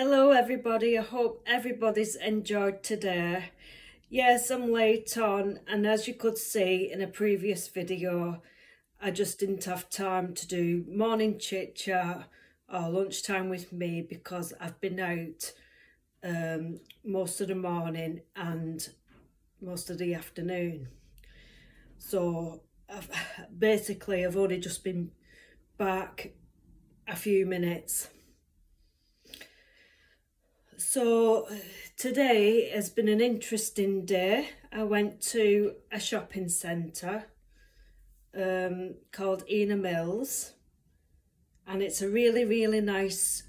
Hello everybody, I hope everybody's enjoyed today. Yes, I'm late on and as you could see in a previous video, I just didn't have time to do morning chit chat or lunchtime with me because I've been out um, most of the morning and most of the afternoon. So I've, basically I've only just been back a few minutes so today has been an interesting day. I went to a shopping centre um, called Ina Mills and it's a really, really nice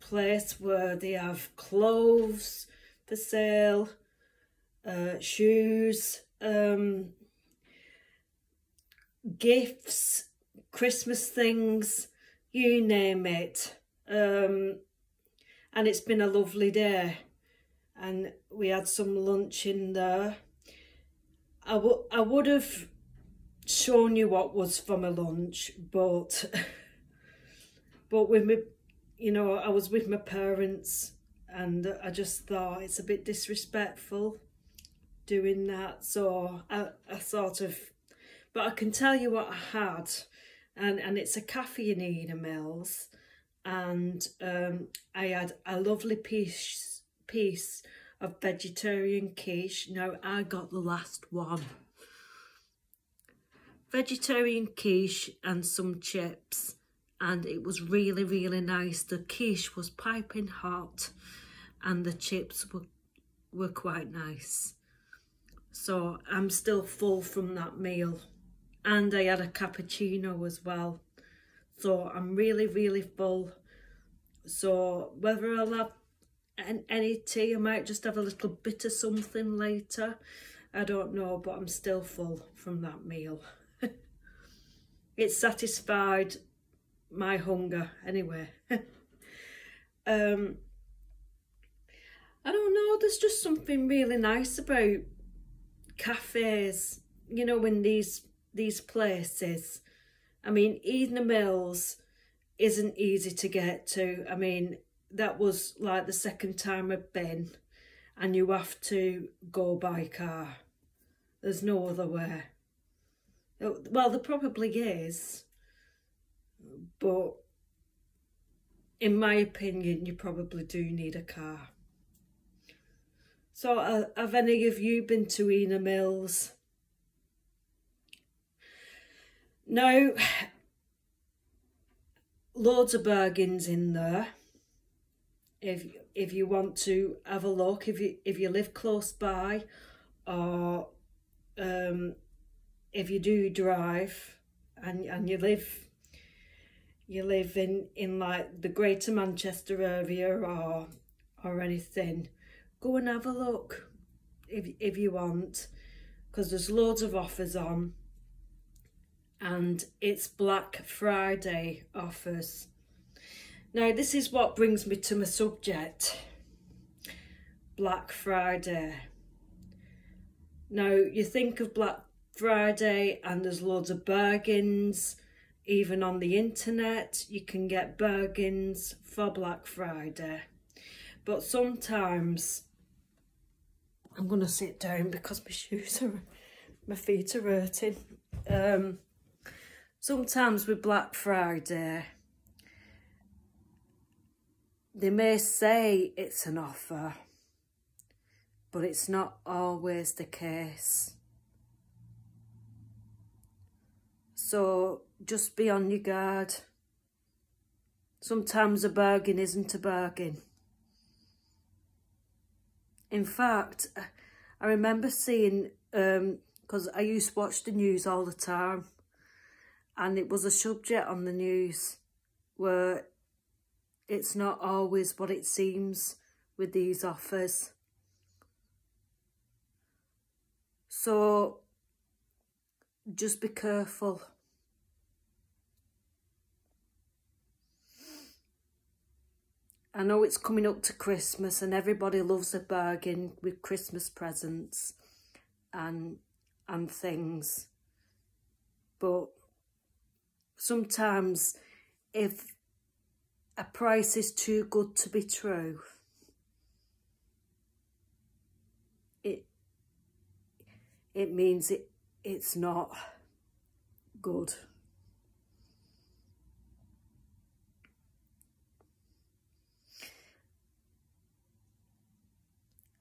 place where they have clothes for sale, uh, shoes, um, gifts, Christmas things, you name it. Um, and it's been a lovely day. And we had some lunch in there. I, I would have shown you what was for my lunch but but with me you know I was with my parents and I just thought it's a bit disrespectful doing that. So I, I sort of but I can tell you what I had. And and it's a cafe in Ena Mills and um, I had a lovely piece piece of vegetarian quiche. Now I got the last one. Vegetarian quiche and some chips and it was really really nice. The quiche was piping hot and the chips were were quite nice. So I'm still full from that meal. And I had a cappuccino as well. So I'm really, really full. So whether I'll have any tea, I might just have a little bit of something later. I don't know, but I'm still full from that meal. it satisfied my hunger anyway. um, I don't know, there's just something really nice about cafes, you know, in these these places. I mean, Ena Mills isn't easy to get to. I mean, that was like the second time I've been and you have to go by car. There's no other way. Well, there probably is, but in my opinion, you probably do need a car. So uh, have any of you been to Ena Mills? Now, loads of bargains in there. If if you want to have a look, if you if you live close by, or um, if you do drive and and you live you live in in like the Greater Manchester area or or anything, go and have a look if if you want, because there's loads of offers on and it's Black Friday offers. Now this is what brings me to my subject, Black Friday. Now you think of Black Friday and there's loads of bargains, even on the internet you can get bargains for Black Friday. But sometimes, I'm going to sit down because my shoes are, my feet are hurting. Um, sometimes with Black Friday, they may say it's an offer, but it's not always the case. So just be on your guard. Sometimes a bargain isn't a bargain. In fact, I remember seeing, because um, I used to watch the news all the time, and it was a subject on the news where it's not always what it seems with these offers. So just be careful. I know it's coming up to Christmas and everybody loves a bargain with Christmas presents and and things. But sometimes if a price is too good to be true. It it means it it's not good.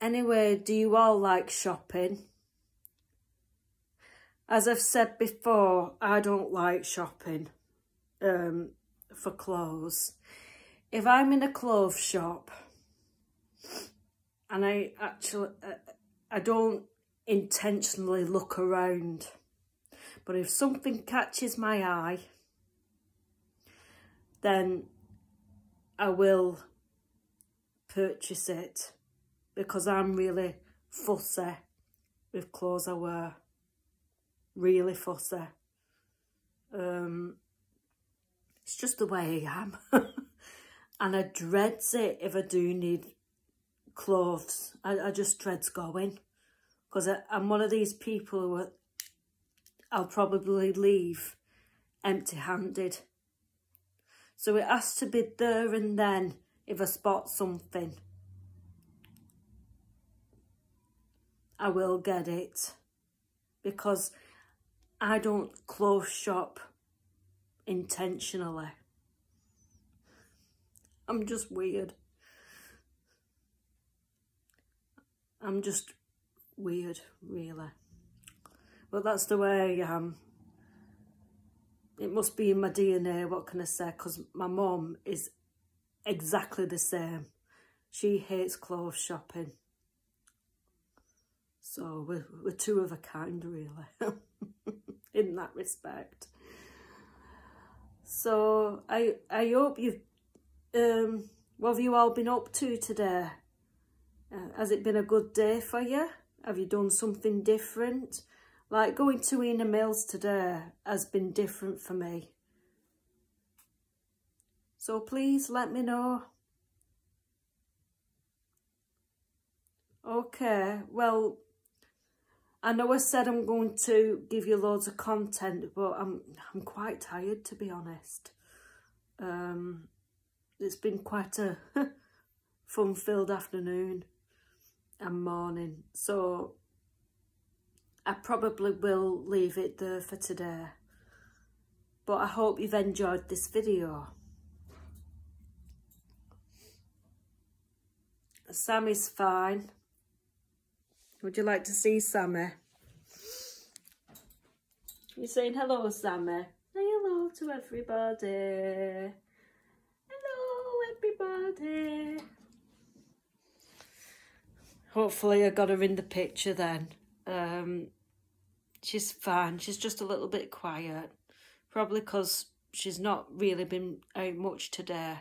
Anyway, do you all like shopping? As I've said before, I don't like shopping um, for clothes. If I'm in a clothes shop and I actually, uh, I don't intentionally look around, but if something catches my eye, then I will purchase it because I'm really fussy with clothes I wear. Really fussy. Um, it's just the way I am. and I dreads it if I do need clothes. I, I just dreads going. Because I'm one of these people who are, I'll probably leave empty-handed. So it has to be there and then if I spot something. I will get it because I don't close shop intentionally. I'm just weird. I'm just weird, really. But that's the way I am. It must be in my DNA, what can I say? Because my mum is exactly the same. She hates clothes shopping. So we're, we're two of a kind, really, in that respect. So I I hope you've, um, what have you all been up to today? Uh, has it been a good day for you? Have you done something different? Like going to Ina Mills today has been different for me. So please let me know. Okay, well, I know I said I'm going to give you loads of content, but I'm I'm quite tired to be honest. Um, it's been quite a fun-filled afternoon and morning, so I probably will leave it there for today. But I hope you've enjoyed this video. Sammy's fine. Would you like to see Sammy? You're saying hello, Sammy. Say hello to everybody. Hello, everybody. Hopefully I got her in the picture then. Um, she's fine. She's just a little bit quiet. Probably because she's not really been out much today.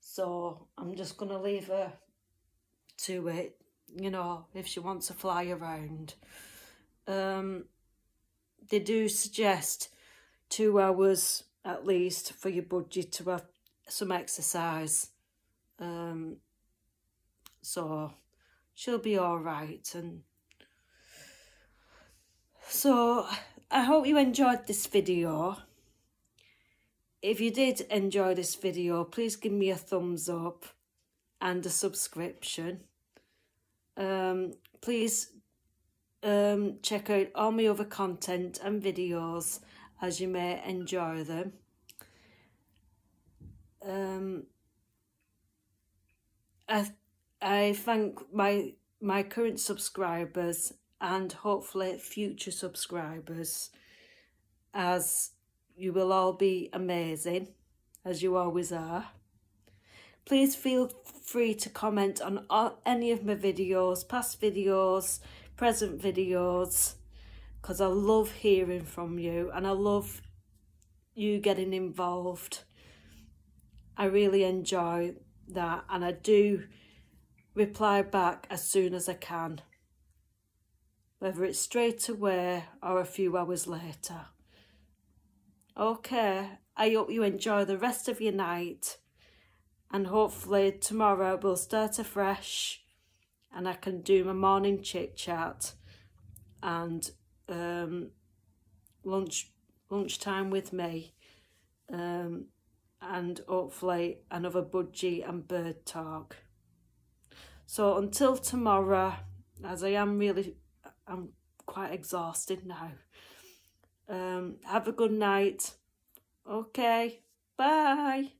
So I'm just going to leave her to it you know, if she wants to fly around. Um, they do suggest two hours at least for your budgie to have some exercise. Um, so she'll be all right. And so I hope you enjoyed this video. If you did enjoy this video, please give me a thumbs up and a subscription um, please um, check out all my other content and videos as you may enjoy them. Um, I, I thank my my current subscribers and hopefully future subscribers as you will all be amazing as you always are. Please feel free to comment on any of my videos, past videos, present videos, because I love hearing from you and I love you getting involved. I really enjoy that and I do reply back as soon as I can, whether it's straight away or a few hours later. Okay, I hope you enjoy the rest of your night and hopefully tomorrow we'll start afresh and I can do my morning chit chat and um, lunch lunchtime with me um, and hopefully another budgie and bird talk. So until tomorrow, as I am really, I'm quite exhausted now. Um, have a good night. Okay, bye.